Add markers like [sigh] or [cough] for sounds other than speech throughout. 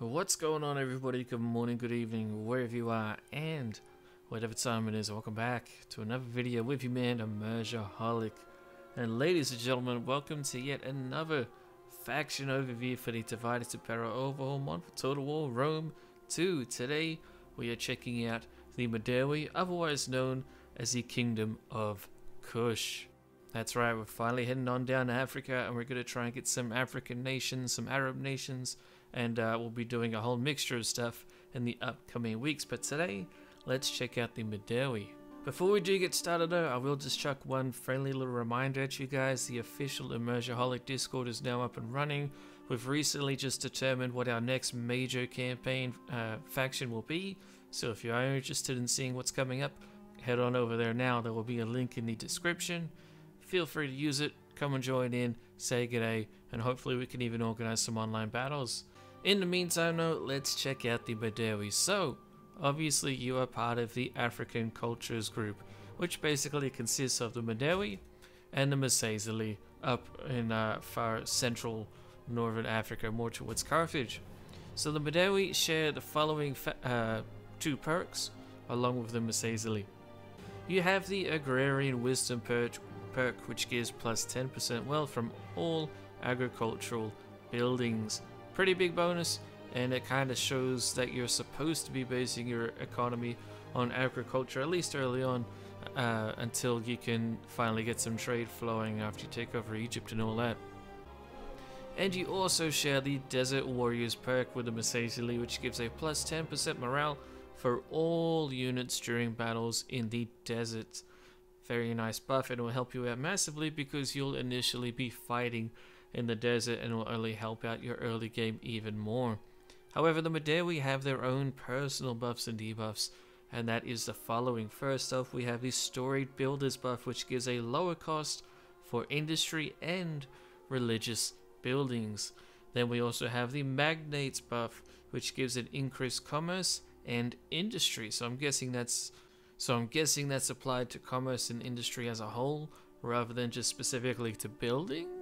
What's going on, everybody? Good morning, good evening, wherever you are, and whatever time it is. Welcome back to another video with you, man, Immersaholic. And ladies and gentlemen, welcome to yet another faction overview for the Divide et Impera Overhaul mod for Total War Rome 2. Today, we are checking out the Medewi, otherwise known as the Kingdom of Kush. That's right, we're finally heading on down to Africa, and we're going to try and get some African nations, some Arab nations, and uh, we'll be doing a whole mixture of stuff in the upcoming weeks. But today, let's check out the Medewi. Before we do get started though, I will just chuck one friendly little reminder at you guys. The official Immersaholic Discord is now up and running. We've recently just determined what our next major campaign uh, faction will be. So if you are interested in seeing what's coming up, head on over there now. There will be a link in the description. Feel free to use it, come and join in, say g'day, and hopefully we can even organize some online battles. In the meantime though, let's check out the Medewi. So, obviously you are part of the African Cultures Group, which basically consists of the Medewi and the Masaesyli up in uh, far central northern Africa, more towards Carthage. So the Medewi share the following uh, two perks along with the Masaesyli. You have the Agrarian Wisdom perk, perk which gives plus 10% wealth from all agricultural buildings pretty big bonus and it kind of shows that you're supposed to be basing your economy on agriculture at least early on uh, until you can finally get some trade flowing after you take over Egypt and all that. And you also share the Desert Warriors perk with the Masaesyli which gives a plus 10% morale for all units during battles in the desert. Very nice buff and it will help you out massively because you'll initially be fighting in the desert and will only help out your early game even more. However, the Medewi have their own personal buffs and debuffs, and that is the following. First off, we have the Storied Builders buff, which gives a lower cost for industry and religious buildings. Then we also have the Magnates buff, which gives an increased commerce and industry. So I'm guessing that's so I'm guessing that's applied to commerce and industry as a whole, rather than just specifically to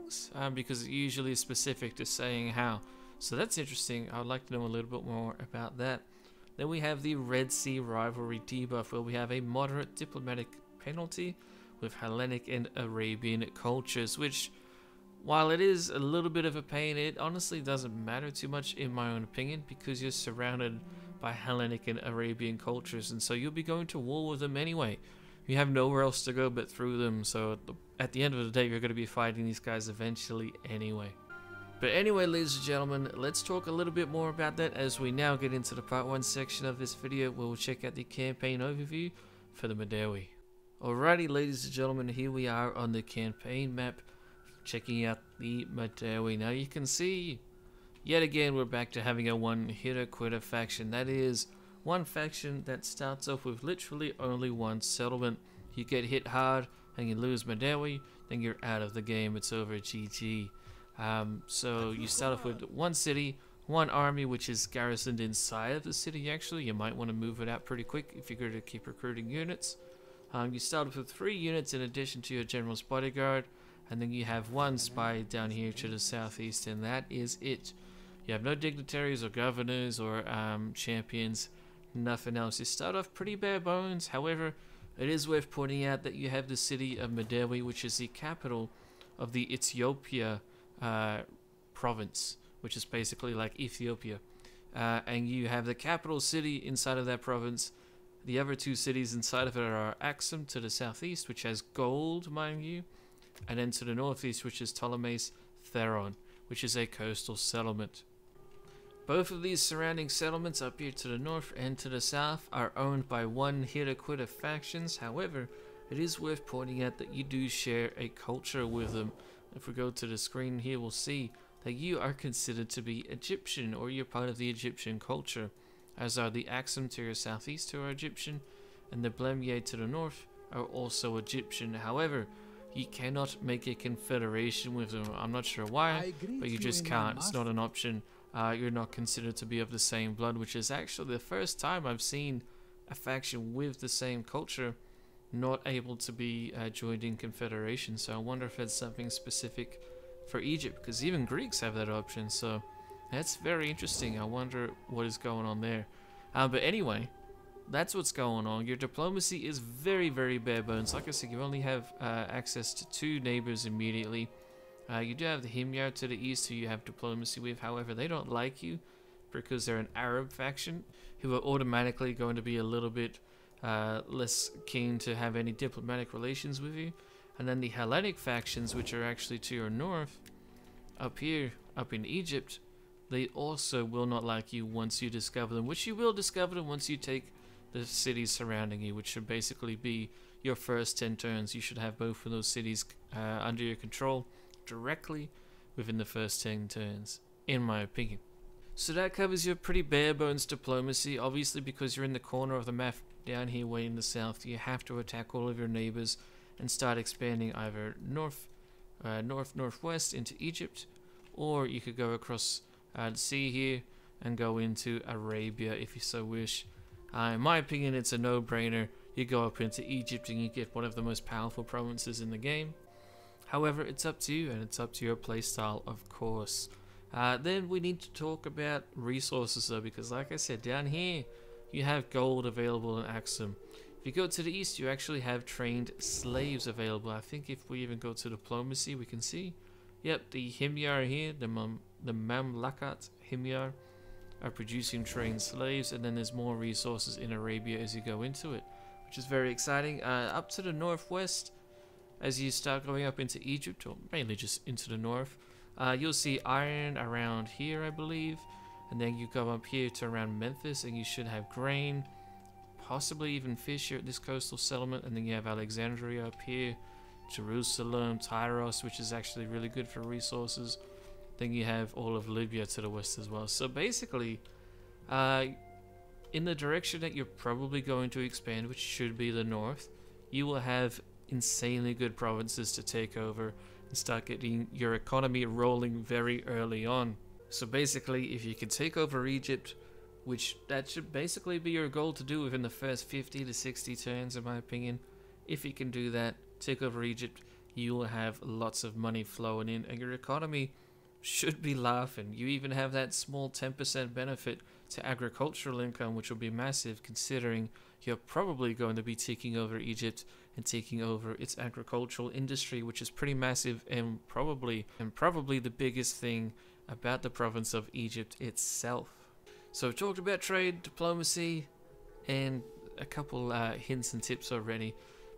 buildings, um, because it's usually is specific to saying how. So that's interesting. I'd like to know a little bit more about that. Then we have the Red Sea rivalry debuff, where we have a moderate diplomatic penalty with Hellenic and Arabian cultures, which, while it is a little bit of a pain, it honestly doesn't matter too much in my own opinion, because you're surrounded by Hellenic and Arabian cultures, and so you'll be going to war with them anyway you have nowhere else to go but through them. So at the, at the end of the day, you're going to be fighting these guys eventually anyway. But anyway, ladies and gentlemen, let's talk a little bit more about that as we now get into the part 1 section of this video where we'll check out the campaign overview for the Medewi. Alrighty, ladies and gentlemen, here we are on the campaign map, checking out the Medewi. Now you can see, yet again, we're back to having a one-hitter-quitter faction. That is one faction that starts off with literally only one settlement. You get hit hard and you lose Medewi, then you're out of the game. It's over GG. Um, so you start off with one city, one army which is garrisoned inside of the city actually. You might want to move it out pretty quick if you're going to keep recruiting units. Um, you start off with three units in addition to your general's bodyguard. And then you have one spy down here to the southeast and that is it. You have no dignitaries or governors or um, champions nothing else. You start off pretty bare bones, however, it is worth pointing out that you have the city of Medewi, which is the capital of the Ethiopia uh, province, which is basically like Ethiopia. Uh, and you have the capital city inside of that province. The other two cities inside of it are Axum to the southeast, which has gold, mind you, and then to the northeast, which is Ptolemais Theron, which is a coastal settlement. Both of these surrounding settlements up here to the north and to the south are owned by one hitter-quitter factions. However, it is worth pointing out that you do share a culture with them. If we go to the screen here, we'll see that you are considered to be Egyptian or you're part of the Egyptian culture, as are the Axum to your southeast who are Egyptian, and the Blemye to the north are also Egyptian. However, you cannot make a confederation with them. I'm not sure why, but you just can't. It's not an option uh, you're not considered to be of the same blood, which is actually the first time I've seen a faction with the same culture not able to be uh, joined in confederation. So I wonder if it's something specific for Egypt, because even Greeks have that option. So That's very interesting. I wonder what is going on there. Uh, but anyway, that's what's going on. Your diplomacy is very, very bare bones. Like I said, you only have uh, access to two neighbors immediately. Uh, you do have the Himyar to the east who you have diplomacy with. However, they don't like you because they're an Arab faction who are automatically going to be a little bit uh, less keen to have any diplomatic relations with you. And then the Hellenic factions, which are actually to your north, up here, up in Egypt, they also will not like you once you discover them, which you will discover them once you take the cities surrounding you, which should basically be your first 10 turns. You should have both of those cities uh, under your control directly within the first 10 turns, in my opinion. So that covers your pretty bare bones diplomacy. Obviously, because you're in the corner of the map down here way in the south, you have to attack all of your neighbors and start expanding either north, uh, north, northwest into Egypt, or you could go across uh, the sea here and go into Arabia if you so wish. Uh, in my opinion, it's a no-brainer. You go up into Egypt and you get one of the most powerful provinces in the game. However, it's up to you and it's up to your playstyle, of course. Uh, then we need to talk about resources though, because like I said, down here you have gold available in Axum. If you go to the east, you actually have trained slaves available. I think if we even go to diplomacy, we can see. Yep, the Himyar here, the, Mam the Mamlakat Himyar are producing trained slaves, and then there's more resources in Arabia as you go into it, which is very exciting. Uh, up to the northwest, as you start going up into Egypt, or mainly just into the north, uh, you'll see iron around here, I believe, and then you go up here to around Memphis, and you should have grain, possibly even fish here at this coastal settlement, and then you have Alexandria up here, Jerusalem, Tyros, which is actually really good for resources. Then you have all of Libya to the west as well. So basically, uh, in the direction that you're probably going to expand, which should be the north, you will have insanely good provinces to take over and start getting your economy rolling very early on. So basically, if you can take over Egypt, which that should basically be your goal to do within the first 50 to 60 turns, in my opinion, if you can do that, take over Egypt, you will have lots of money flowing in, and your economy should be laughing. You even have that small 10% benefit to agricultural income, which will be massive considering you're probably going to be taking over Egypt and taking over its agricultural industry, which is pretty massive and probably and probably the biggest thing about the province of Egypt itself. So we've talked about trade, diplomacy, and a couple uh, hints and tips already.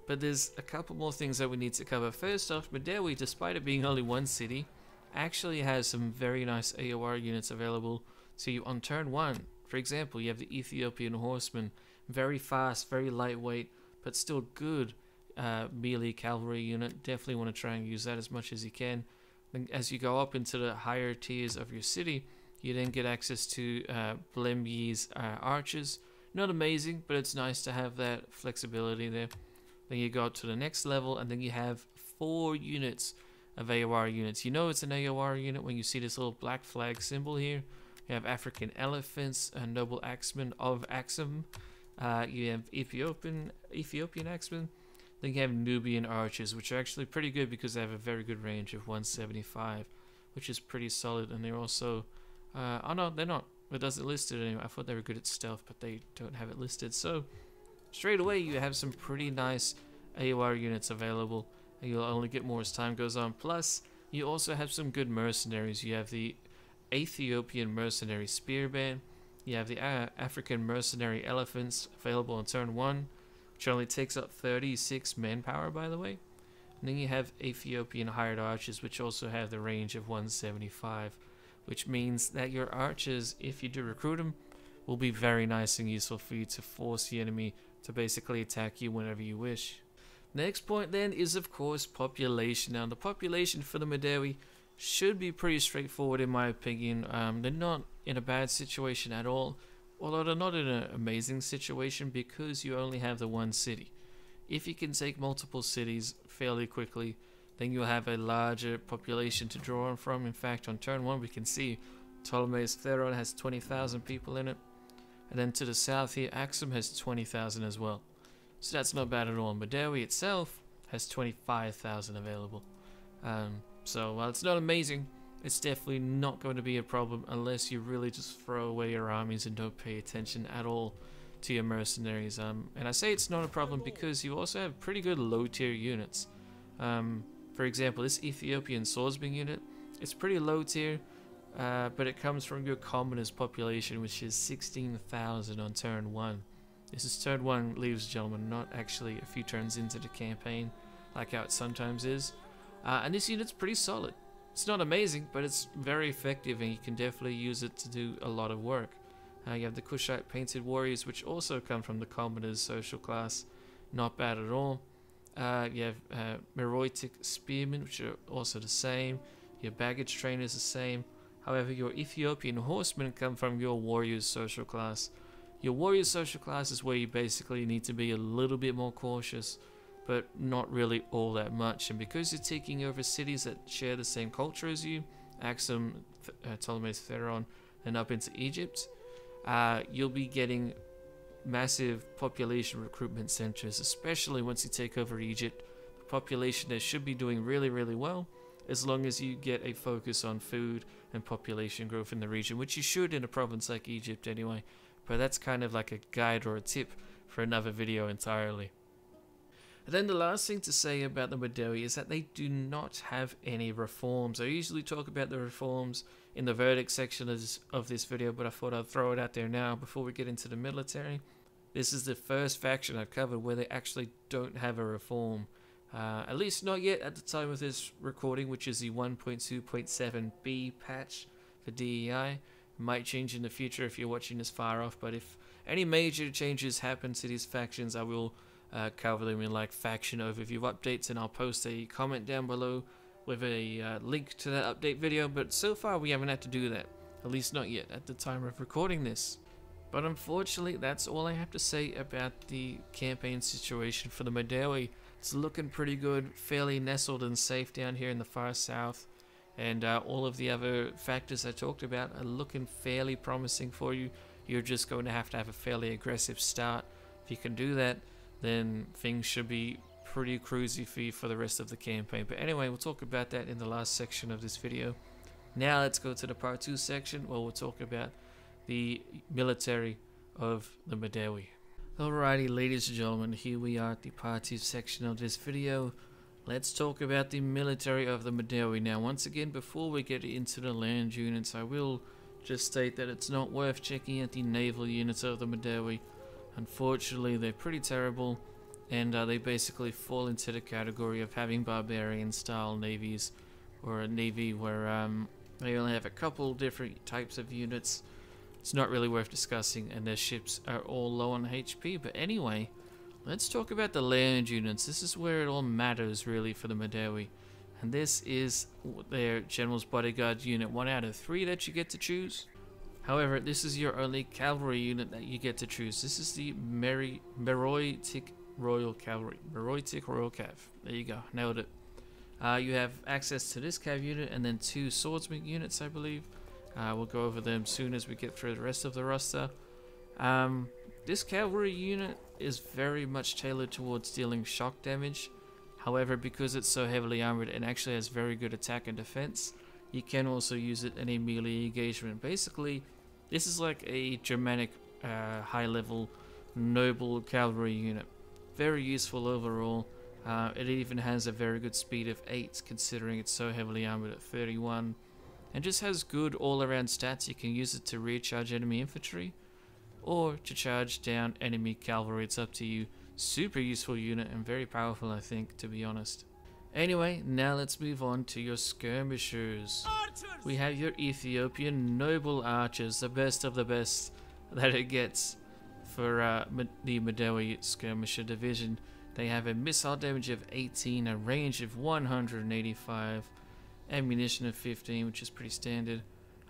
But there's a couple more things that we need to cover. First off, Medewi, despite it being only one city, actually has some very nice AOR units available to you on turn 1. For example, you have the Ethiopian Horseman, very fast, very lightweight, but still good uh, melee cavalry unit. Definitely want to try and use that as much as you can. And as you go up into the higher tiers of your city, you then get access to uh, Blemyi's uh, archers. Not amazing, but it's nice to have that flexibility there. Then you go up to the next level, and then you have four units of AOR units. You know it's an AOR unit when you see this little black flag symbol here. You have African elephants, and noble axemen of Axum. Uh, you have Ethiopian Ethiopian axemen. Then you have Nubian archers, which are actually pretty good because they have a very good range of 175, which is pretty solid. And they're also, uh, oh no, they're not. It doesn't list it anyway. I thought they were good at stealth, but they don't have it listed. So straight away, you have some pretty nice AOR units available and you'll only get more as time goes on. Plus, you also have some good mercenaries. You have the Ethiopian mercenary spearman. You have the uh, African mercenary elephants available in turn 1, which only takes up 36 manpower, by the way. And then you have Ethiopian hired archers, which also have the range of 175, which means that your archers, if you do recruit them, will be very nice and useful for you to force the enemy to basically attack you whenever you wish. Next point then is of course population. Now the population for the Medewi should be pretty straightforward in my opinion. Um, they're not in a bad situation at all, although they're not in an amazing situation because you only have the one city. If you can take multiple cities fairly quickly, then you'll have a larger population to draw on from. In fact, on turn one we can see Ptolemais Theron has 20,000 people in it. And then to the south here, Axum has 20,000 as well. So that's not bad at all. Medewi itself has 25,000 available. Um, so while it's not amazing, it's definitely not going to be a problem unless you really just throw away your armies and don't pay attention at all to your mercenaries. Um, and I say it's not a problem because you also have pretty good low tier units. Um, for example, this Ethiopian swordsman unit, it's pretty low tier, uh, but it comes from your commoners population, which is 16,000 on turn 1. This is turn 1, ladies and gentlemen, not actually a few turns into the campaign, like how it sometimes is. Uh, and this unit's pretty solid. It's not amazing, but it's very effective and you can definitely use it to do a lot of work. Uh, you have the Kushite Painted Warriors, which also come from the Commoners social class. Not bad at all. Uh, you have uh, Meroitic Spearmen, which are also the same. Your Baggage train is the same. However, your Ethiopian Horsemen come from your Warriors social class. Your Warriors social class is where you basically need to be a little bit more cautious but not really all that much. And because you're taking over cities that share the same culture as you, Axum, uh, Ptolemais, Theron, and up into Egypt, uh, you'll be getting massive population recruitment centers, especially once you take over Egypt. The population there should be doing really, really well as long as you get a focus on food and population growth in the region, which you should in a province like Egypt anyway. But that's kind of like a guide or a tip for another video entirely. And then the last thing to say about the Medewi is that they do not have any reforms. I usually talk about the reforms in the verdict section of this, video, but I thought I'd throw it out there now before we get into the military. This is the first faction I've covered where they actually don't have a reform. Uh, at least not yet at the time of this recording, which is the 1.2.7b patch for DEI. might change in the future if you're watching this far off, but if any major changes happen to these factions, I will uh, like faction overview updates, and I'll post a comment down below with a uh, link to that update video. But so far, we haven't had to do that, at least not yet at the time of recording this. But unfortunately, that's all I have to say about the campaign situation for the Medewi. It's looking pretty good, fairly nestled and safe down here in the far south. And uh, all of the other factors I talked about are looking fairly promising for you. You're just going to have to have a fairly aggressive start. If you can do that, then things should be pretty cruisy for you for the rest of the campaign. But anyway, we'll talk about that in the last section of this video. Now let's go to the part 2 section where we'll talk about the military of the Medewi. Alrighty, ladies and gentlemen, here we are at the part 2 section of this video. Let's talk about the military of the Medewi. Now, once again, before we get into the land units, I will just state that it's not worth checking out the naval units of the Medewi. Unfortunately, they're pretty terrible, and uh, they basically fall into the category of having barbarian-style navies, or a navy where um, they only have a couple different types of units. It's not really worth discussing, and their ships are all low on HP. But anyway, let's talk about the land units. This is where it all matters, really, for the Medewi. And this is their General's Bodyguard unit, one out of three that you get to choose. However, this is your only cavalry unit that you get to choose. This is the Meri Meroitic Royal Cavalry. Meroitic Royal Cav. There you go. Nailed it. Uh, you have access to this cav unit and then two swordsman units, I believe. Uh, we'll go over them soon as we get through the rest of the roster. Um, this cavalry unit is very much tailored towards dealing shock damage. However, because it's so heavily armored and actually has very good attack and defense, you can also use it in a melee engagement. Basically, this is like a Germanic uh, high-level noble cavalry unit. Very useful overall. Uh, it even has a very good speed of 8 considering it's so heavily armored at 31. And just has good all-around stats. You can use it to recharge enemy infantry or to charge down enemy cavalry. It's up to you. Super useful unit and very powerful I think to be honest. Anyway, now let's move on to your skirmishers. Archers! We have your Ethiopian noble archers, the best of the best [laughs] that it gets for uh, the Medewi skirmisher division. They have a missile damage of 18, a range of 185, ammunition of 15, which is pretty standard.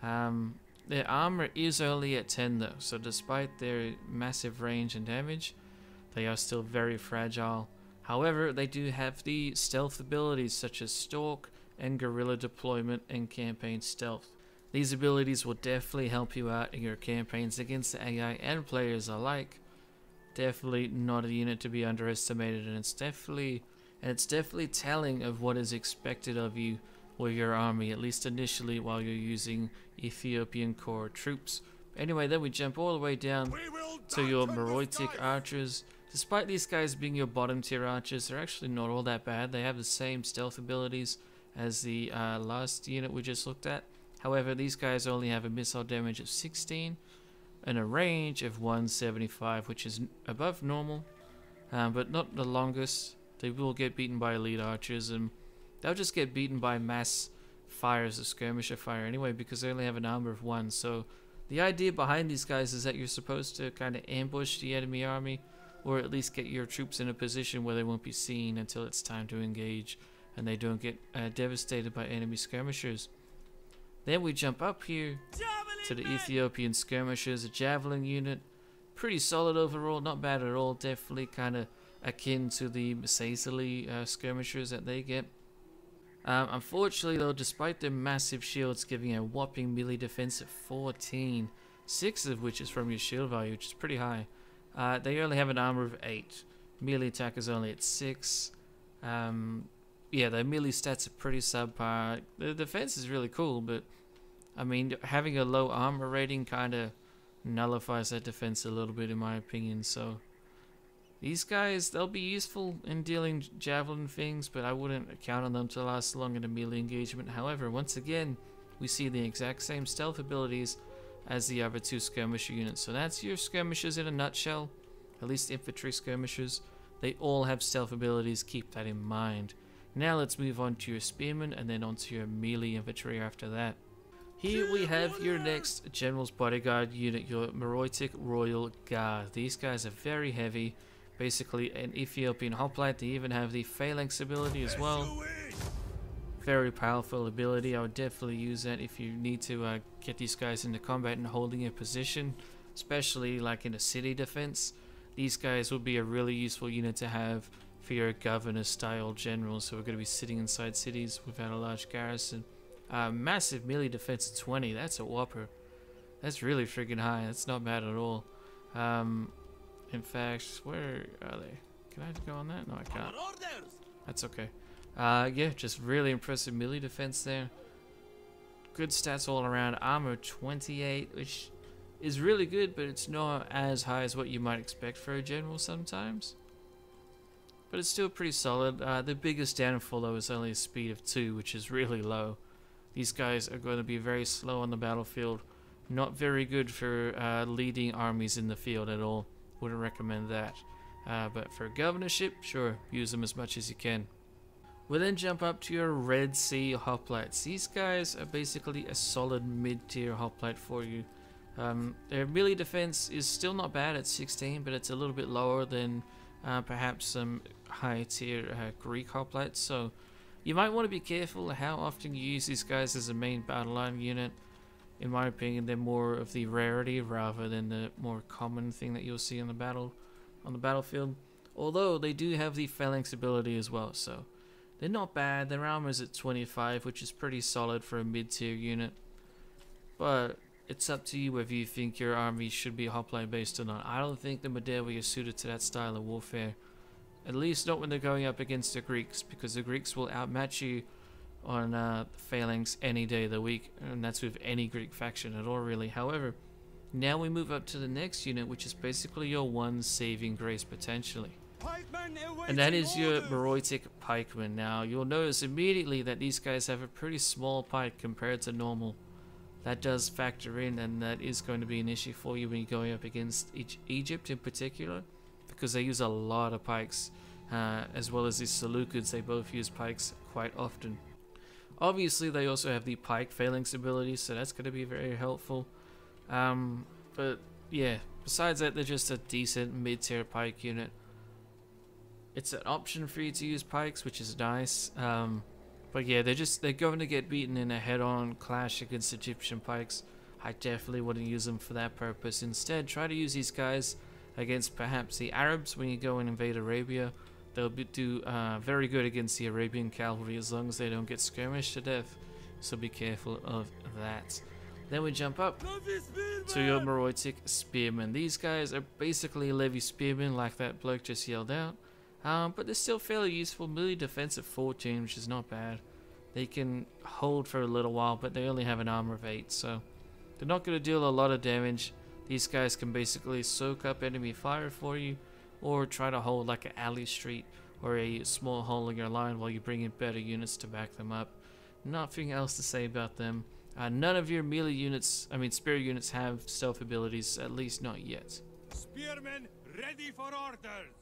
Um, their armor is only at 10 though, so despite their massive range and damage, they are still very fragile. However, they do have the stealth abilities such as Stalk and Guerrilla Deployment and Campaign Stealth. These abilities will definitely help you out in your campaigns against the AI and players alike. Definitely not a unit to be underestimated and it's definitely and it's definitely telling of what is expected of you for your army, at least initially while you're using Ethiopian core troops. Anyway, then we jump all the way down to your Meroitic archers. Despite these guys being your bottom tier archers, they're actually not all that bad. They have the same stealth abilities as the uh, last unit we just looked at. However, these guys only have a missile damage of 16 and a range of 175, which is above normal, um, but not the longest. They will get beaten by elite archers, and they'll just get beaten by mass fires of skirmisher fire anyway, because they only have an armor of 1. So the idea behind these guys is that you're supposed to kind of ambush the enemy army, or at least get your troops in a position where they won't be seen until it's time to engage, and they don't get uh, devastated by enemy skirmishers. Then we jump up here to the Ethiopian skirmishers, a javelin unit. Pretty solid overall, not bad at all. Definitely kind of akin to the Masaesyli uh, skirmishers that they get. Um, unfortunately though, despite their massive shields giving a whopping melee defense of 14, 6 of which is from your shield value, which is pretty high, uh, they only have an armor of 8. Melee attack is only at 6. Um, yeah, their melee stats are pretty subpar. The defense is really cool, but I mean, having a low armor rating kind of nullifies that defense a little bit, in my opinion. So these guys, they'll be useful in dealing javelin things, but I wouldn't count on them to last long in a melee engagement. However, once again, we see the exact same stealth abilities as the other two skirmisher units. So that's your skirmishers in a nutshell, at least infantry skirmishers. They all have stealth abilities, keep that in mind. Now let's move on to your spearmen and then onto your melee infantry after that. Here we have your next General's Bodyguard unit, your Meroitic Royal Guard. These guys are very heavy, basically an Ethiopian hoplite. They even have the Phalanx ability as well. Very powerful ability. I would definitely use that if you need to uh, get these guys into combat and holding a position, especially like in a city defense. These guys would be a really useful unit to have for your governor style generals who are going to be sitting inside cities without a large garrison. Uh, massive melee defense 20, that's a whopper. That's really freaking high, that's not bad at all. Um, in fact, where are they? Can I go on that? No, I can't. That's okay. Uh, yeah, just really impressive melee defense there. Good stats all around. Armor 28, which is really good, but it's not as high as what you might expect for a general sometimes but it's still pretty solid. Uh, the biggest downfall though is only a speed of 2, which is really low. These guys are going to be very slow on the battlefield. Not very good for uh, leading armies in the field at all. Wouldn't recommend that. Uh, but for governorship, sure, use them as much as you can. We'll then jump up to your Red Sea hoplites. These guys are basically a solid mid-tier hoplite for you. Um, their melee defense is still not bad at 16, but it's a little bit lower than uh, perhaps some high tier uh, Greek hoplites. So you might want to be careful how often you use these guys as a main battle line unit. In my opinion, they're more of the rarity rather than the more common thing that you'll see on the battle on the battlefield. Although they do have the phalanx ability as well, so they're not bad. Their armor is at 25, which is pretty solid for a mid-tier unit. But it's up to you whether you think your army should be hoplite based or not. I don't think the Medewi is suited to that style of warfare. At least not when they're going up against the Greeks, because the Greeks will outmatch you on uh, phalanx any day of the week, and that's with any Greek faction at all, really. However, now we move up to the next unit, which is basically your one saving grace potentially. And that is your Meroitic Pikemen. Now, you'll notice immediately that these guys have a pretty small pike compared to normal. That does factor in and that is going to be an issue for you when you're going up against Egypt in particular because they use a lot of pikes uh, as well as the Seleucids. They both use pikes quite often. Obviously they also have the pike phalanx ability so that's going to be very helpful. Um, but yeah besides that they're just a decent mid-tier pike unit it's an option for you to use pikes which is nice um, but yeah, they're just they're going to get beaten in a head-on clash against Egyptian pikes. I definitely wouldn't use them for that purpose. Instead, try to use these guys against perhaps the Arabs when you go and invade Arabia. They'll be, do uh, very good against the Arabian cavalry as long as they don't get skirmished to death. So be careful of that. Then we jump up to your Meroitic Spearmen. These guys are basically Levy Spearmen like that bloke just yelled out. Um, but they're still fairly useful. Melee defense at 14, which is not bad. they can hold for a little while, but they only have an armor of 8, so they're not going to deal a lot of damage. These guys can basically soak up enemy fire for you, or try to hold like an alley street or a small hole in your line while you bring in better units to back them up. Nothing else to say about them. Uh, none of your melee units, I mean spear units, have stealth abilities, at least not yet. Spearmen ready for orders.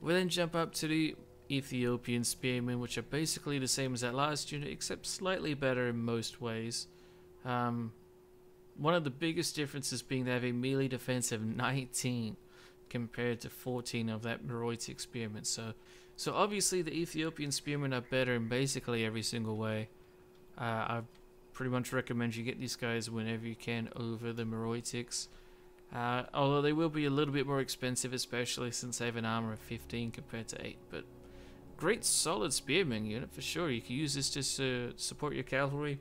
We then jump up to the Ethiopian Spearmen, which are basically the same as that last unit, except slightly better in most ways. Um, one of the biggest differences being they have a melee defense of 19 compared to 14 of that Meroitic spearmen. So, so obviously the Ethiopian Spearmen are better in basically every single way. Uh, I pretty much recommend you get these guys whenever you can over the Meroitics. Uh, although they will be a little bit more expensive, especially since they have an armor of 15 compared to 8. But great solid spearman unit for sure. You can use this just to support your cavalry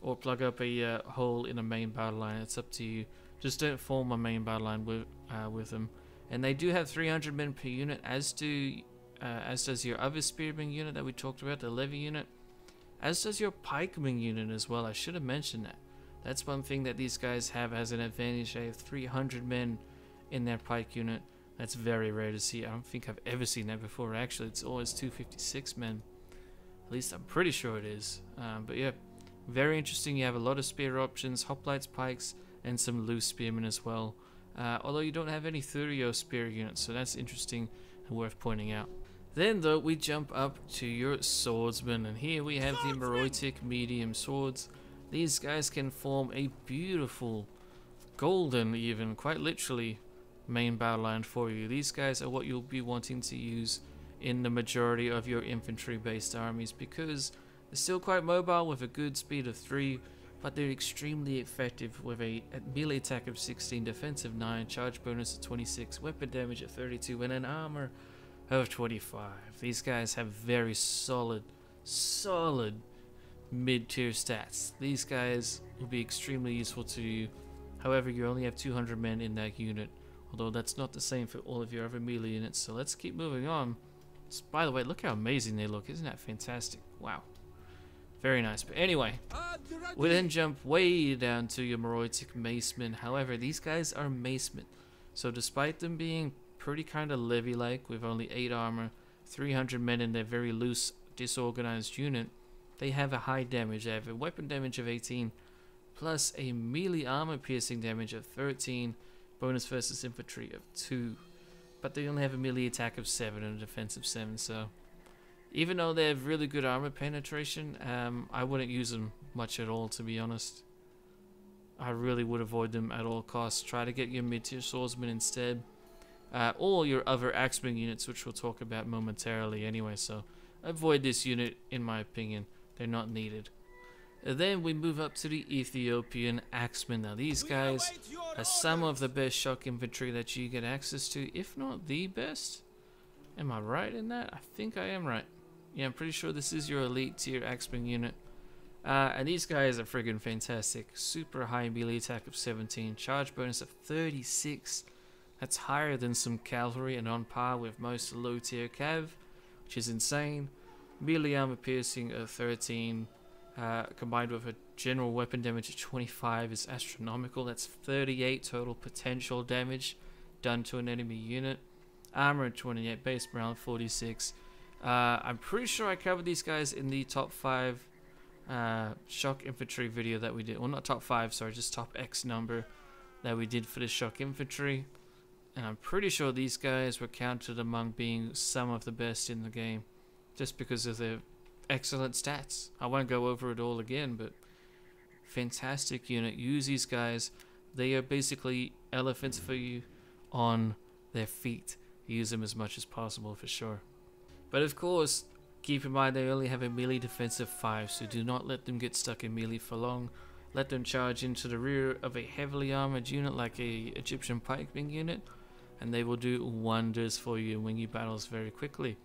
or plug up a uh, hole in a main battle line. It's up to you. Just don't form a main battle line with uh, with them. And they do have 300 men per unit, as do uh, as does your other spearman unit that we talked about, the levy unit. As does your pikeman unit as well. I should have mentioned that. That's one thing that these guys have as an advantage. They have 300 men in their pike unit. That's very rare to see. I don't think I've ever seen that before. Actually, it's always 256 men. At least I'm pretty sure it is. Um, but yeah, very interesting. You have a lot of spear options, hoplites, pikes, and some loose spearmen as well. Uh, although you don't have any Thurio spear units, so that's interesting and worth pointing out. Then though, we jump up to your swordsman, and here we have the Meroitic medium swords. These guys can form a beautiful, golden even, quite literally, main battle line for you. These guys are what you'll be wanting to use in the majority of your infantry based armies because they're still quite mobile with a good speed of 3 but they're extremely effective with a, melee attack of 16, defensive 9, charge bonus of 26, weapon damage of 32 and an armor of 25. These guys have very solid, solid mid-tier stats. These guys will be extremely useful to you. However, you only have 200 men in that unit Although that's not the same for all of your other melee units, so let's keep moving on. By the way, look how amazing they look. Isn't that fantastic? Wow. Very nice. But anyway, we then jump way down to your Meroitic Macemen. However, these guys are Macemen. So despite them being pretty kind of levy-like with only 8 armor, 300 men in their very loose, disorganized unit, they have a high damage. They have a weapon damage of 18, plus a melee armor piercing damage of 13, bonus versus infantry of 2. But they only have a melee attack of 7 and a defense of 7, so... Even though they have really good armor penetration, um, I wouldn't use them much at all, to be honest. I really would avoid them at all costs. Try to get your mid-tier swordsman instead. Uh, or your other axeman units, which we'll talk about momentarily anyway, so... Avoid this unit, in my opinion. They're not needed. And then we move up to the Ethiopian Axemen. Now these guys are some of the best shock infantry that you get access to, if not the best. Am I right in that? I think I am right. Yeah, I'm pretty sure this is your elite tier Axemen unit. Uh, and these guys are friggin' fantastic. Super high melee attack of 17, charge bonus of 36. That's higher than some cavalry and on par with most low tier cav, which is insane. Melee armor piercing of 13, uh, combined with a general weapon damage of 25 is astronomical. That's 38 total potential damage done to an enemy unit. Armor at 28, base morale 46. Uh, I'm pretty sure I covered these guys in the top 5 uh, shock infantry video that we did. Well, not top 5, sorry, just top X number that we did for the shock infantry. And I'm pretty sure these guys were counted among being some of the best in the game. Just because of their excellent stats. I won't go over it all again, but fantastic unit. Use these guys. They are basically elephants for you on their feet. Use them as much as possible for sure. But of course, keep in mind they only have a melee defense of 5, so do not let them get stuck in melee for long. Let them charge into the rear of a heavily armored unit like a Egyptian pikeman unit, and they will do wonders for you and win you battles very quickly.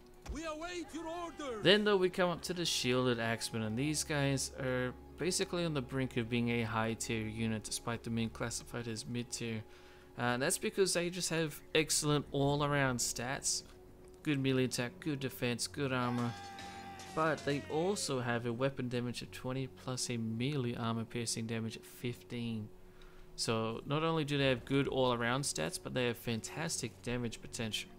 Then though we come up to the shielded axemen and these guys are basically on the brink of being a high tier unit despite them being classified as mid tier. Uh, that's because they just have excellent all around stats. Good melee attack, good defense, good armor. but they also have a weapon damage of 20 plus a melee armor piercing damage of 15. So not only do they have good all around stats, but they have fantastic damage potential.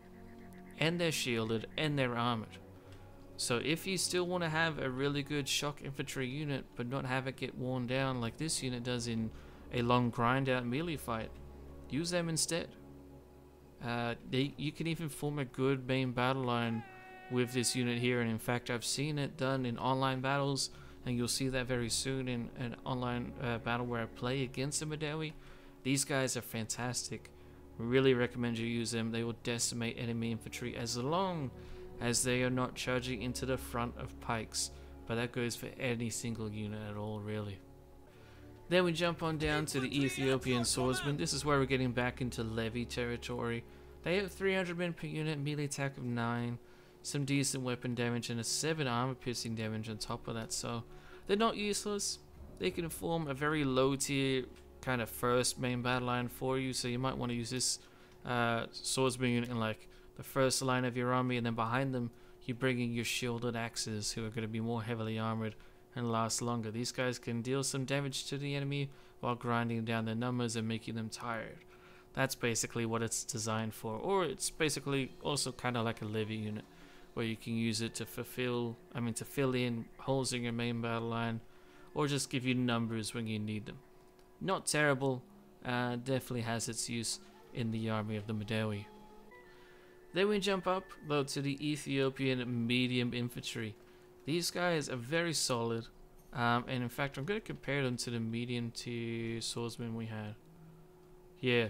And they're shielded and they're armored. So if you still want to have a really good shock infantry unit, but not have it get worn down like this unit does in a long grind out melee fight, use them instead. Uh, they, you can even form a good main battle line with this unit here, and in fact, I've seen it done in online battles, and you'll see that very soon in an online uh, battle where I play against the Medewi. These guys are fantastic. Really recommend you use them. They will decimate enemy infantry as long as they are not charging into the front of pikes, but that goes for any single unit at all, really. Then we jump on down to the Ethiopian swordsmen. This is where we're getting back into levy territory. They have 300 men per unit, melee attack of 9, some decent weapon damage, and a 7 armor piercing damage on top of that. So they're not useless. They can form a very low tier kind of first main battle line for you. So you might want to use this uh, swordsman unit in like the first line of your army, and then behind them you bring in your shielded axes, who are going to be more heavily armored and last longer. These guys can deal some damage to the enemy while grinding down their numbers and making them tired. That's basically what it's designed for. Or it's basically also kind of like a levy unit where you can use it to fulfill, I mean to fill in holes in your main battle line or just give you numbers when you need them. Not terrible, uh, definitely has its use in the army of the Medewi. Then we jump up though to the Ethiopian medium infantry. These guys are very solid. Um, and in fact, I'm going to compare them to the medium to swordsman we had. Yeah.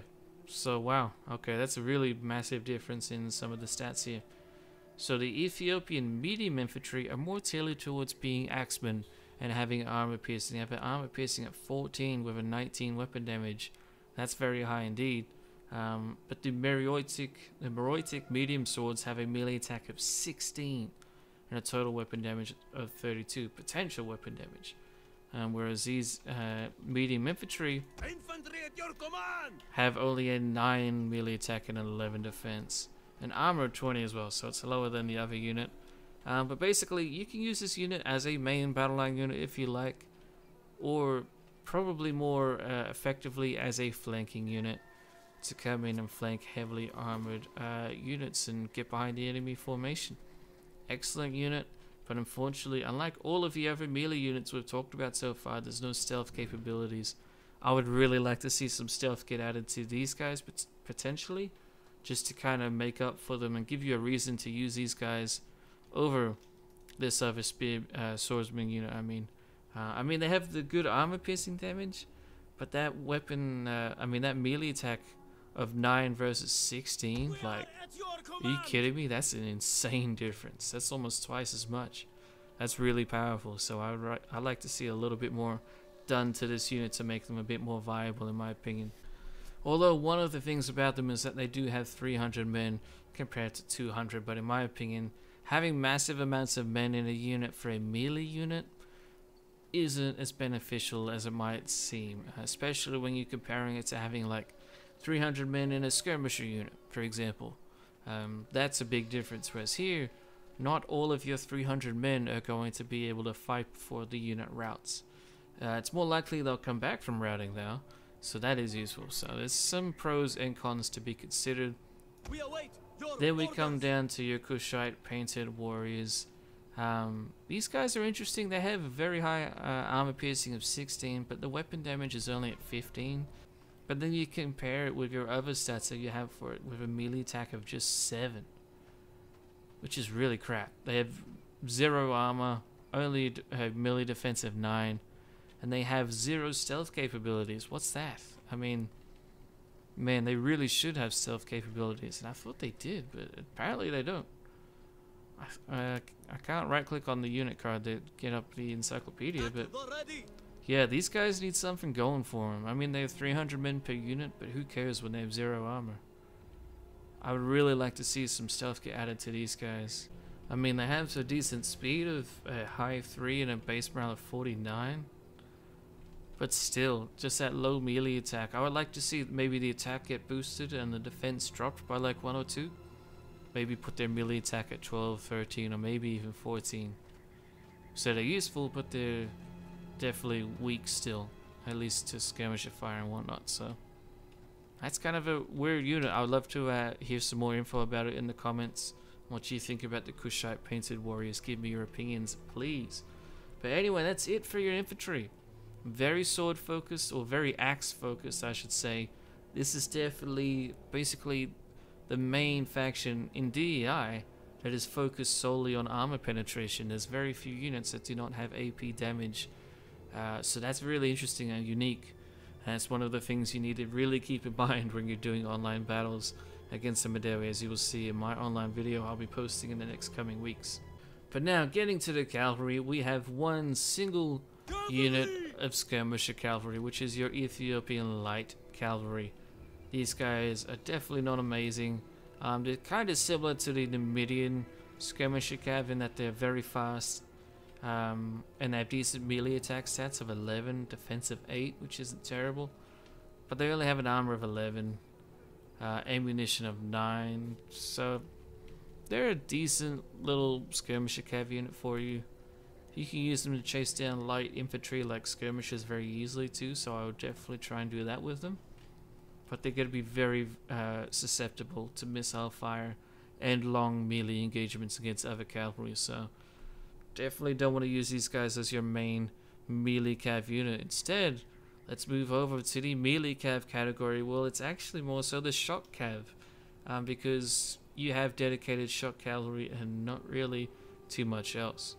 So, wow. Okay, that's a really massive difference in some of the stats here. So the Ethiopian medium infantry are more tailored towards being axemen and having armor piercing. They have an armor piercing at 14 with a 19 weapon damage. That's very high indeed. Um, but the Meroitic, the Meroitic medium swords have a melee attack of 16 and a total weapon damage of 32 potential weapon damage. Um, whereas these uh, medium infantry, Infantry at your command! have only a 9 melee attack and an 11 defense. And armor of 20 as well, so it's lower than the other unit. Um, but basically, you can use this unit as a main battle line unit if you like, or probably more uh, effectively as a flanking unit to come in and flank heavily armored uh, units and get behind the enemy formation excellent unit, but unfortunately, unlike all of the other melee units we've talked about so far, there's no stealth capabilities. I would really like to see some stealth get added to these guys, but potentially, just to kind of make up for them and give you a reason to use these guys over this other spear uh, swordsman unit. I mean, uh, I mean they have the good armor piercing damage, but that weapon, uh, I mean that melee attack of 9 versus 16 We like are you kidding me? That's an insane difference. That's almost twice as much. That's really powerful. So i i'd like to see a little bit more done to this unit to make them a bit more viable in my opinion. Although one of the things about them is that they do have 300 men compared to 200 but in my opinion having massive amounts of men in a unit for a melee unit isn't as beneficial as it might seem especially when you're comparing it to having like 300 men in a skirmisher unit, for example. Um, that's a big difference. Whereas here, not all of your 300 men are going to be able to fight before the unit routes. Uh, it's more likely they'll come back from routing though, so that is useful. So there's some pros and cons to be considered. We await Then we come down to your Kushite painted warriors. Um, these guys are interesting. They have a very high uh, armor piercing of 16, but the weapon damage is only at 15. But then you compare it with your other stats that you have for it with a melee attack of just 7. Which is really crap. They have zero armor, only uh, melee defense of 9, and they have zero stealth capabilities. What's that? I mean, man, they really should have stealth capabilities, and I thought they did, but apparently they don't. I, uh, I can't right click on the unit card to get up the encyclopedia, but At the ready! yeah, these guys need something going for them. I mean, they have 300 men per unit, but who cares when they have zero armor? I would really like to see some stuff get added to these guys. I mean, they have a decent speed of a high 3 and a base morale of 49. But still, just that low melee attack. I would like to see maybe the attack get boosted and the defense dropped by like 1 or 2. Maybe put their melee attack at 12, 13, or maybe even 14. So they're useful, but they're definitely weak still, at least to skirmisher fire and whatnot. So that's kind of a weird unit. I would love to uh, hear some more info about it in the comments. What you think about the Kushite Painted Warriors? Give me your opinions, please. But anyway, that's it for your infantry. Very sword focused, or very axe focused, I should say. This is definitely, basically, the main faction in DEI that is focused solely on armor penetration. There's very few units that do not have AP damage. Uh, so that's really interesting and unique. And that's one of the things you need to really keep in [laughs] mind when you're doing online battles against the Medewi, as you will see in my online video I'll be posting in the next coming weeks. But now, getting to the cavalry, we have one single unit of skirmisher cavalry, which is your Ethiopian light cavalry. These guys are definitely not amazing. Um, they're kind of similar to the Numidian skirmisher cav in that they're very fast um, and they have decent melee attack stats of 11, defensive 8, which isn't terrible. But they only have an armor of 11, uh, ammunition of 9, so they're a decent little skirmisher cav unit for you. You can use them to chase down light infantry like skirmishers very easily too, so I would definitely try and do that with them. But they're going to be very uh, susceptible to missile fire and long melee engagements against other cavalry, so definitely don't want to use these guys as your main melee cav unit. Instead, let's move over to the melee cav category. Well, it's actually more so the shock cav, um, because you have dedicated shock cavalry and not really too much else.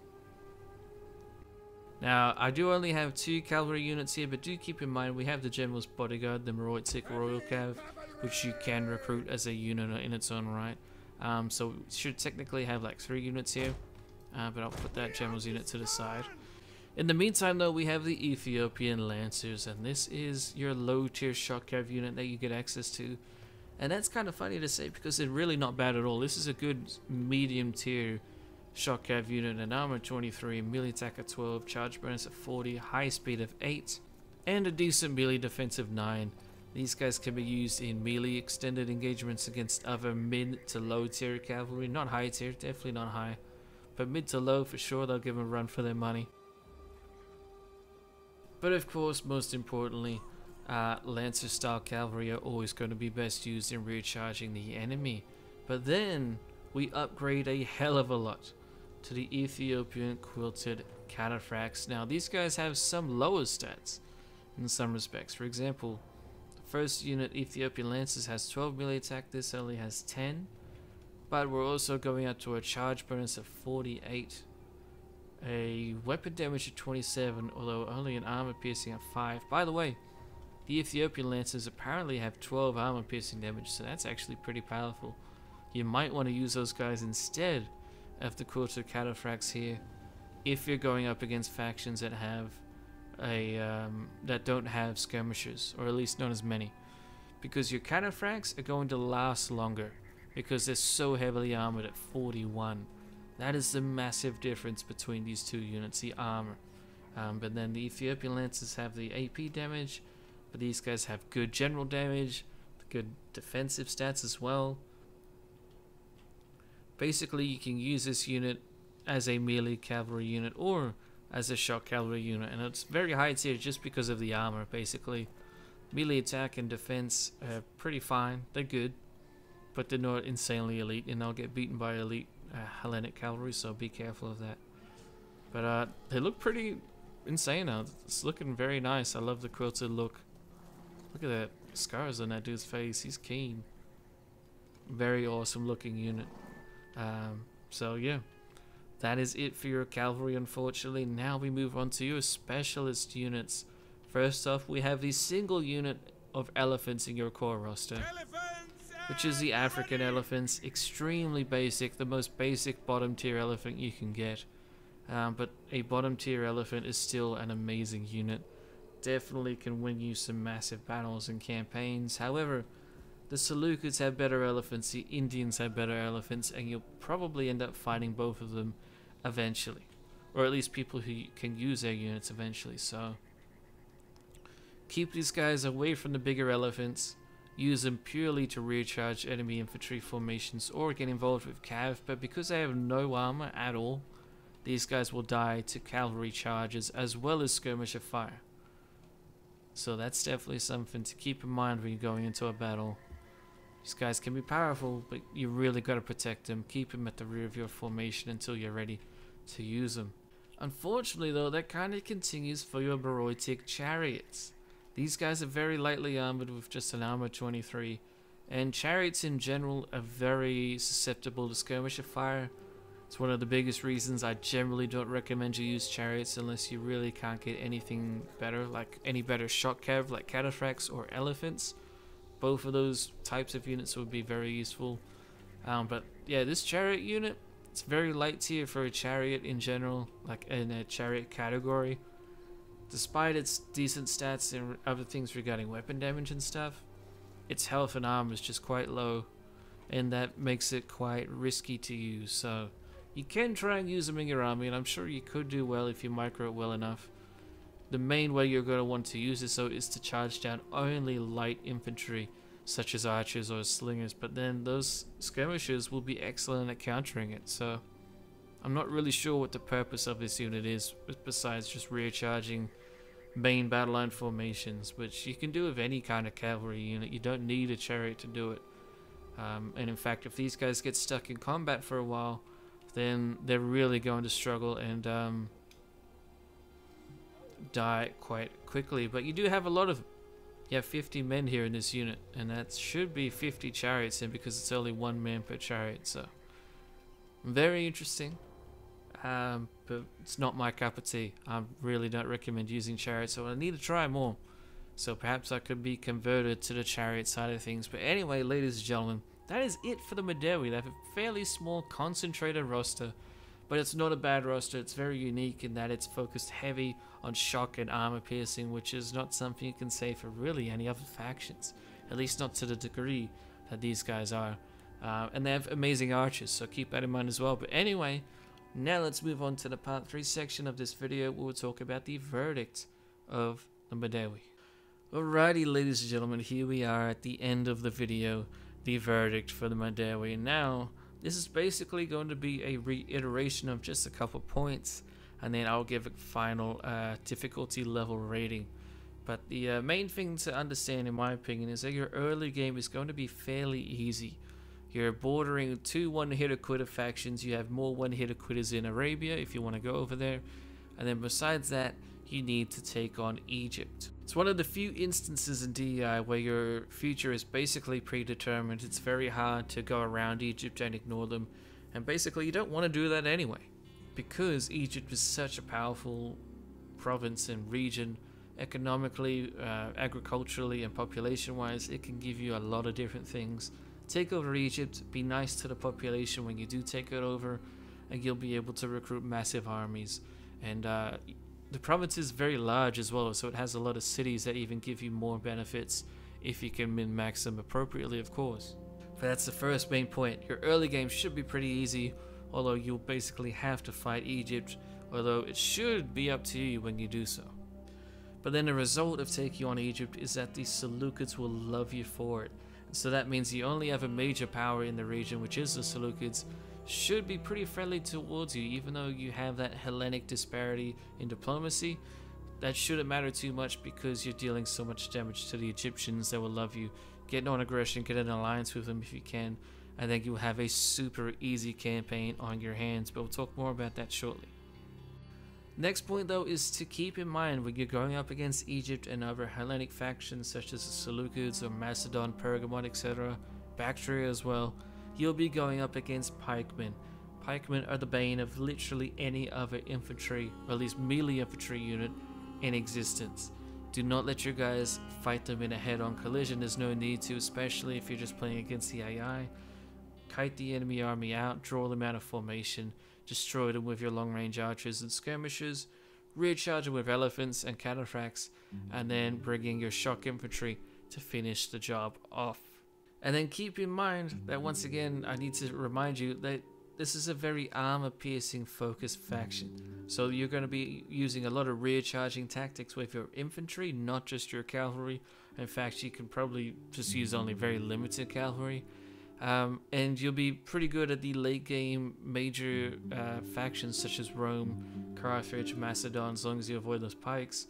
Now, I do only have two cavalry units here, but do keep in mind we have the General's Bodyguard, the Meroitic Royal Cav, which you can recruit as a unit in its own right. Um, so we should technically have like three units here, uh, but I'll put that General's unit to the side. In the meantime, though, we have the Ethiopian Lancers, and this is your low-tier shock cav unit that you get access to. And that's kind of funny to say because they're really not bad at all. This is a good medium tier shock cav unit, an armor 23, melee attack of 12, charge bonus of 40, high speed of 8, and a decent melee defense of 9. These guys can be used in melee extended engagements against other mid to low tier cavalry, not high tier, definitely not high, but mid to low for sure, they'll give them a run for their money. But of course, most importantly, uh, Lancer style cavalry are always going to be best used in recharging the enemy. But then we upgrade a hell of a lot to the Ethiopian quilted cataphracts. Now these guys have some lower stats in some respects. For example, the first unit Ethiopian Lancers has 12 melee attack, this only has 10. But we're also going up to a charge bonus of 48. A weapon damage of 27, although only an armor piercing of 5. By the way, the Ethiopian Lancers apparently have 12 armor piercing damage, so that's actually pretty powerful. You might want to use those guys instead of the Quilted Cataphracts here, if you're going up against factions that have a um, that don't have skirmishers, or at least not as many, because your Cataphracts are going to last longer because they're so heavily armored at 41. That is the massive difference between these two units, the armor. Um, but then the Ethiopian Lancers have the AP damage, but these guys have good general damage, good defensive stats as well. Basically, you can use this unit as a melee cavalry unit or as a shock cavalry unit, and it's very high tier just because of the armor, basically. Melee attack and defense are pretty fine, they're good, but they're not insanely elite, and they'll get beaten by elite uh, Hellenic cavalry, so be careful of that. But uh, they look pretty insane now. It's looking very nice. I love the quilted look. Look at that scars on that dude's face. He's keen. Very awesome looking unit. Um, so yeah, that is it for your cavalry. Unfortunately, now we move on to your specialist units. First off, we have the single unit of elephants in your core roster, which is the African elephants. Extremely basic, the most basic bottom tier elephant you can get. Um, but a bottom tier elephant is still an amazing unit. Definitely can win you some massive battles and campaigns. However, the Seleucids have better elephants, the Indians have better elephants, and you'll probably end up fighting both of them eventually. Or at least people who can use their units eventually, so... Keep these guys away from the bigger elephants. Use them purely to recharge enemy infantry formations or get involved with cav, but because they have no armor at all, these guys will die to cavalry charges as well as skirmisher fire. So that's definitely something to keep in mind when you're going into a battle. These guys can be powerful, but you really got to protect them. Keep them at the rear of your formation until you're ready to use them. Unfortunately, though, that kind of continues for your Booroitic chariots. These guys are very lightly armored with just an armor 23, and chariots in general are very susceptible to skirmisher fire. It's one of the biggest reasons I generally don't recommend you use chariots unless you really can't get anything better, like any better shock cav like cataphracts or elephants. Both of those types of units would be very useful. Um, but yeah, this chariot unit, it's very light tier for a chariot in general, like in a chariot category. Despite its decent stats and other things regarding weapon damage and stuff, its health and armor is just quite low, and that makes it quite risky to use. So you can try and use them in your army, and I'm sure you could do well if you micro it well enough. The main way you're going to want to use this though is to charge down only light infantry, such as archers or slingers, but then those skirmishers will be excellent at countering it, so I'm not really sure what the purpose of this unit is, besides just rear charging main battle line formations, which you can do with any kind of cavalry unit. You don't need a chariot to do it. Um, and in fact, if these guys get stuck in combat for a while, then they're really going to struggle and um, die quite quickly. But you do have a lot of, you have 50 men here in this unit, and that should be 50 chariots in because it's only one man per chariot. So very interesting. Um, but it's not my cup of tea. I really don't recommend using chariots, so I need to try more. So perhaps I could be converted to the chariot side of things. But anyway, ladies and gentlemen, that is it for the Medewi. They have a fairly small, concentrated roster, but it's not a bad roster. It's very unique in that it's focused heavy on shock and armor piercing, which is not something you can say for really any other factions, at least not to the degree that these guys are. Uh, and they have amazing archers, so keep that in mind as well. But anyway, now let's move on to the part 3 section of this video where we'll talk about the verdict of the Medewi. Alrighty ladies and gentlemen, here we are at the end of the video the verdict for the Medewi. Now, this is basically going to be a reiteration of just a couple points, and then I'll give a final uh, difficulty level rating. But the uh, main thing to understand, in my opinion, is that your early game is going to be fairly easy. You're bordering two one-hitter quitter factions. You have more one-hitter quitters in Arabia if you want to go over there. And then besides that, you need to take on Egypt. It's one of the few instances in DEI where your future is basically predetermined. It's very hard to go around Egypt and ignore them. And basically, you don't want to do that anyway. Because Egypt is such a powerful province and region, economically, uh, agriculturally, and population wise, it can give you a lot of different things. Take over Egypt, be nice to the population when you do take it over, and you'll be able to recruit massive armies. And uh, the province is very large as well, so it has a lot of cities that even give you more benefits if you can min max them appropriately, of course. But that's the first main point. Your early game should be pretty easy, although you'll basically have to fight Egypt, although it should be up to you when you do so. But then the result of taking on Egypt is that the Seleucids will love you for it. So that means you only have a major power in the region, which is the Seleucids, should be pretty friendly towards you, even though you have that Hellenic disparity in diplomacy. That shouldn't matter too much because you're dealing so much damage to the Egyptians that will love you. Get non-aggression, get an alliance with them if you can, I think you'll have a super easy campaign on your hands, but we'll talk more about that shortly. Next point though is to keep in mind when you're going up against Egypt and other Hellenic factions such as the Seleucids or Macedon, Pergamon, etc., Bactria as well, you'll be going up against pikemen. Pikemen are the bane of literally any other infantry, or at least melee infantry unit in existence. Do not let your guys fight them in a head-on collision, there's no need to, especially if you're just playing against the AI. Kite the enemy army out, draw them out of formation, destroy them with your long-range archers and skirmishers, rear charge them with elephants and cataphracts, mm-hmm. and then bring in your shock infantry to finish the job off. And then keep in mind that once again, I need to remind you that this is a very armor piercing focused faction. So you're going to be using a lot of rear charging tactics with your infantry, not just your cavalry. In fact, you can probably just use only very limited cavalry. Um, and you'll be pretty good at the late game major uh, factions such as Rome, Carthage, Macedon, as long as you avoid those pikes.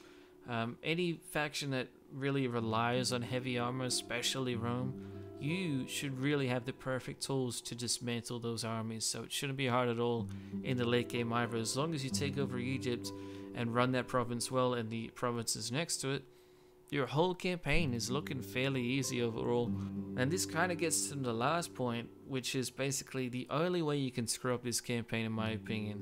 Um, any faction that really relies on heavy armor, especially Rome, you should really have the perfect tools to dismantle those armies. So it shouldn't be hard at all in the late game either. As long as you take over Egypt and run that province well and the provinces next to it, your whole campaign is looking fairly easy overall. And this kind of gets to the last point, which is basically the only way you can screw up this campaign, in my opinion,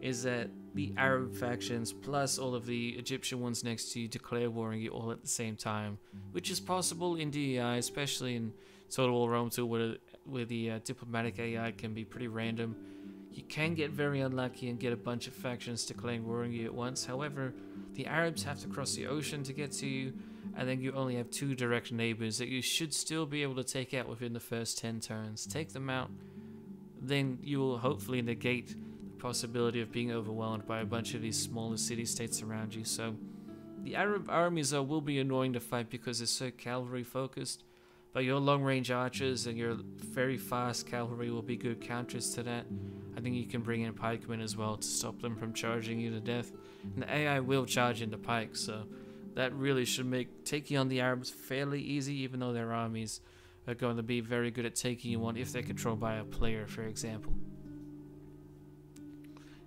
is that the Arab factions plus all of the Egyptian ones next to you declare war on you all at the same time, which is possible in DEI, especially in Total War Rome 2, where, where the uh, diplomatic AI can be pretty random. You can get very unlucky and get a bunch of factions declaring war on you at once. However, the Arabs have to cross the ocean to get to you, and then you only have two direct neighbors that you should still be able to take out within the first 10 turns. Take them out, then you will hopefully negate the possibility of being overwhelmed by a bunch of these smaller city states around you. So, the Arab armies uh, will be annoying to fight because they're so cavalry focused, but your long range archers and your very fast cavalry will be good counters to that. I think you can bring in pikemen as well to stop them from charging you to death. And the AI will charge into pikes, so that really should make taking on the Arabs fairly easy, even though their armies are going to be very good at taking you on if they're controlled by a player, for example.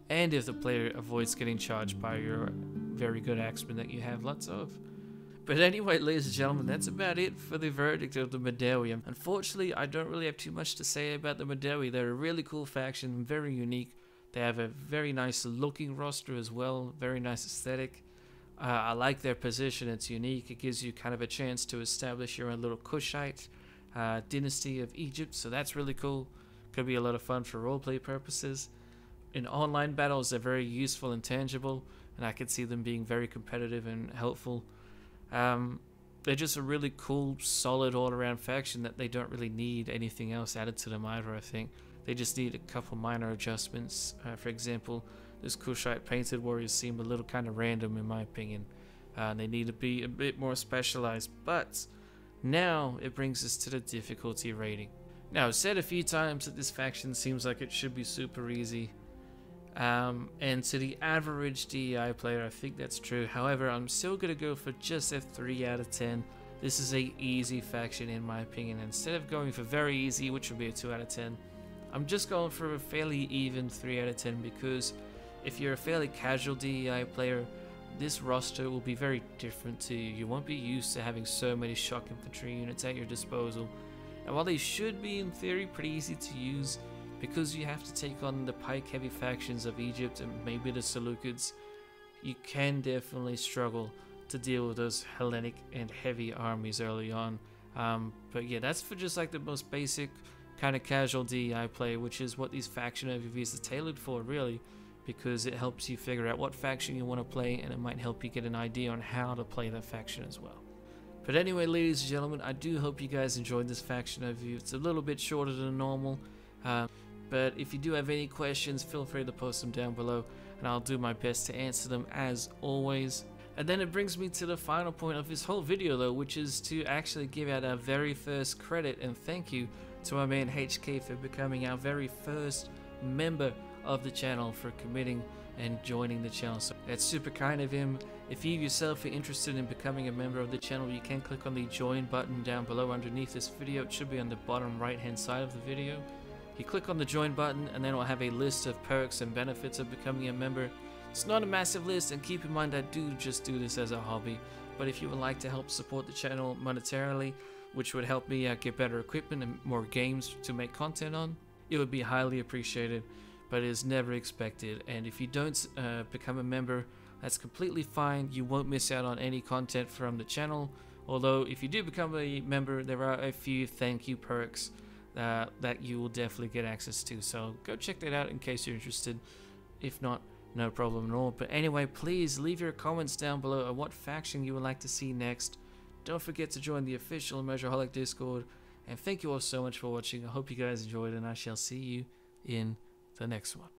And if the player avoids getting charged by your very good axemen that you have lots of. But anyway, ladies and gentlemen, that's about it for the verdict of the Medewi. Unfortunately, I don't really have too much to say about the Medewi. They're a really cool faction, very unique. They have a very nice looking roster as well, very nice aesthetic. Uh, I like their position, it's unique. It gives you kind of a chance to establish your own little Kushite uh, dynasty of Egypt, so that's really cool. Could be a lot of fun for roleplay purposes. In online battles, they're very useful and tangible, and I could see them being very competitive and helpful. Um, they're just a really cool, solid all-around faction that they don't really need anything else added to them either. I think they just need a couple minor adjustments. Uh, for example, this Kushite painted warriors seem a little kind of random in my opinion. Uh, they need to be a bit more specialized. But now it brings us to the difficulty rating. Now, I've said a few times that this faction seems like it should be super easy. Um, and to the average DEI player, I think that's true. However, I'm still going to go for just a 3 out of 10. This is a easy faction in my opinion. Instead of going for very easy, which would be a 2 out of 10, I'm just going for a fairly even 3 out of 10 because if you're a fairly casual DEI player, this roster will be very different to you. You won't be used to having so many shock infantry units at your disposal. And while they should be in theory pretty easy to use, because you have to take on the pike heavy factions of Egypt and maybe the Seleucids, you can definitely struggle to deal with those Hellenic and heavy armies early on. Um, but yeah, that's for just like the most basic kind of casual DEI play, which is what these faction overviews are tailored for, really, because it helps you figure out what faction you want to play and it might help you get an idea on how to play that faction as well. But anyway, ladies and gentlemen, I do hope you guys enjoyed this faction overview. It's a little bit shorter than normal. Um, but if you do have any questions, feel free to post them down below and I'll do my best to answer them as always. And then it brings me to the final point of this whole video though, which is to actually give out our very first credit and thank you to my man HK for becoming our very first member of the channel for committing and joining the channel. So that's super kind of him. If you yourself are interested in becoming a member of the channel, you can click on the join button down below underneath this video. It should be on the bottom right hand side of the video. You click on the join button and then it will have a list of perks and benefits of becoming a member. It's not a massive list and keep in mind I do just do this as a hobby. But if you would like to help support the channel monetarily, which would help me uh, get better equipment and more games to make content on, it would be highly appreciated, but it is never expected. And if you don't uh, become a member, that's completely fine. You won't miss out on any content from the channel. Although if you do become a member, there are a few thank you perks uh, that you will definitely get access to. So go check that out in case you're interested. If not, no problem at all. But anyway, please leave your comments down below on what faction you would like to see next. Don't forget to join the official Immersaholic Discord. And thank you all so much for watching. I hope you guys enjoyed and I shall see you in the next one.